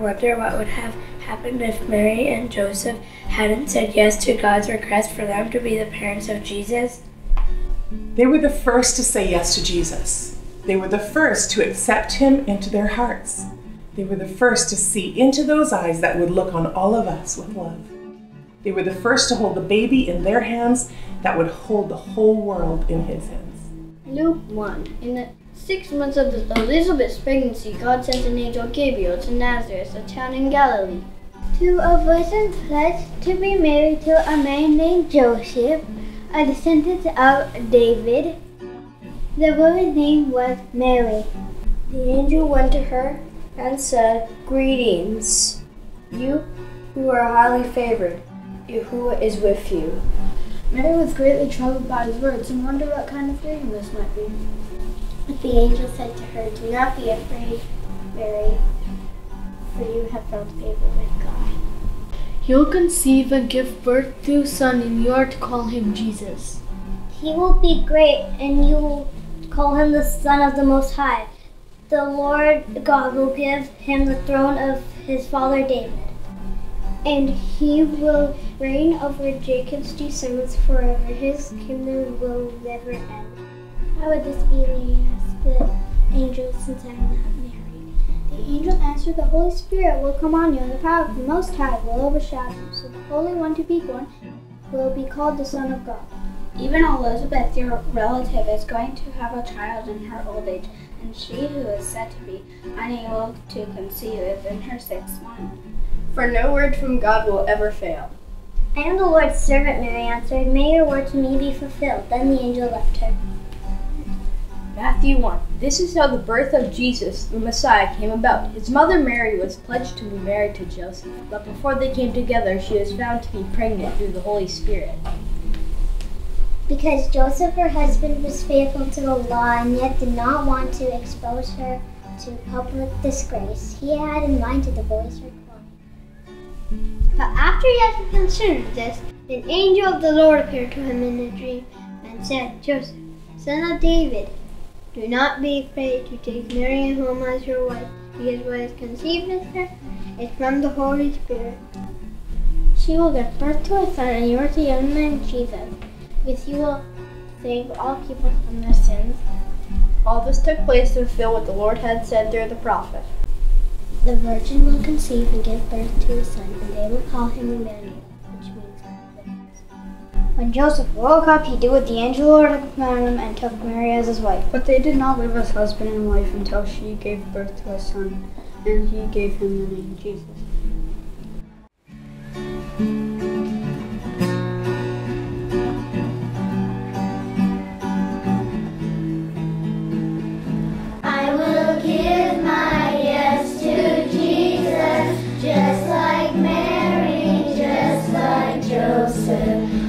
wonder what would have happened if Mary and Joseph hadn't said yes to God's request for them to be the parents of Jesus? They were the first to say yes to Jesus. They were the first to accept him into their hearts. They were the first to see into those eyes that would look on all of us with love. They were the first to hold the baby in their hands that would hold the whole world in his hands. Luke 1. In the six months of Elizabeth's pregnancy, God sent an angel Gabriel to Nazareth, a town in Galilee. To a virgin pledged to be married to a man named Joseph, a descendant of David. The woman's name was Mary. The angel went to her and said, Greetings, you who are highly favored, who is with you. Mary was greatly troubled by his words and wondered what kind of greeting this might be. But the angel said to her, Do not be afraid, Mary, for you have found favor with God. You'll conceive and give birth to a son, and you are to call him Jesus. He will be great, and you will call him the Son of the Most High. The Lord God will give him the throne of his father David, and he will reign over Jacob's descendants forever. His kingdom will never end. How would this be, Lady asked the angel, since I'm not married? The angel answered, The Holy Spirit will come on you, and the power of the Most High will overshadow you. So the Holy One to be born will be called the Son of God. Even Elizabeth, your relative, is going to have a child in her old age, and she who is said to be unable to conceive is in her sixth month. For no word from God will ever fail. I am the Lord's servant, Mary answered. May your word to me be fulfilled. Then the angel left her. Matthew 1. This is how the birth of Jesus, the Messiah, came about. His mother Mary was pledged to be married to Joseph, but before they came together, she was found to be pregnant through the Holy Spirit. Because Joseph, her husband, was faithful to the law and yet did not want to expose her to public disgrace, he had in mind to divorce her. But after he had considered this, an angel of the Lord appeared to him in a dream and said, Joseph, son of David, do not be afraid to take Mary home as your wife, because what is conceived in her is from the Holy Spirit. She will give birth to a son, and you are to young man Jesus because he will save all people from their sins. All this took place to fulfill what the Lord had said through the prophet. The virgin will conceive and give birth to a son, and they will call him Emmanuel, when Joseph woke up, he did what the angel ordered him and took Mary as his wife. But they did not live as husband and wife until she gave birth to a son, and he gave him the name Jesus. Joseph.